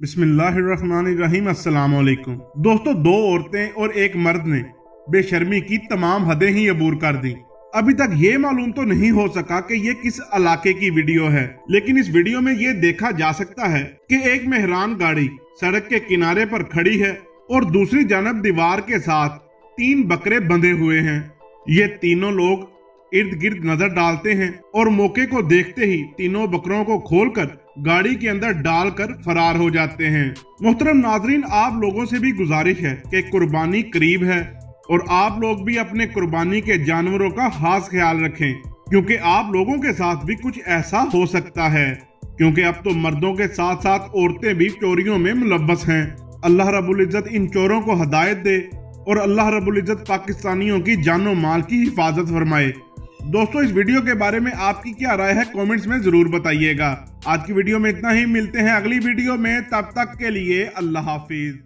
बिस्मिल्लाहिर्रहमानिर्रहीम अस्सलाम वालेकुम दोस्तों, दो औरतें और एक मर्द ने बेशर्मी की तमाम हदें ही अबूर कर दी। अभी तक ये मालूम तो नहीं हो सका कि ये किस इलाके की वीडियो है, लेकिन इस वीडियो में ये देखा जा सकता है कि एक मेहरान गाड़ी सड़क के किनारे पर खड़ी है और दूसरी जानब दीवार के साथ तीन बकरे बंधे हुए हैं। ये तीनों लोग इर्द गिर्द नज़र डालते हैं और मौके को देखते ही तीनों बकरों को खोलकर गाड़ी के अंदर डालकर फरार हो जाते हैं। मोहतरम नाजरीन, आप लोगों से भी गुजारिश है कि कुर्बानी करीब है और आप लोग भी अपने कुर्बानी के जानवरों का खास ख्याल रखें, क्योंकि आप लोगों के साथ भी कुछ ऐसा हो सकता है, क्योंकि अब तो मर्दों के साथ साथ औरतें भी चोरियों में मुलवस हैं। अल्लाह रबुल इज़्ज़त इन चोरों को हदायत दे और अल्लाह रबुल इज़्ज़त पाकिस्तानियों की जानो माल की हिफाजत फरमाए। दोस्तों, इस वीडियो के बारे में आपकी क्या राय है, कमेंट्स में ज़रूर बताइएगा। आज की वीडियो में इतना ही। मिलते हैं अगली वीडियो में। तब तक के लिए अल्लाह हाफिज।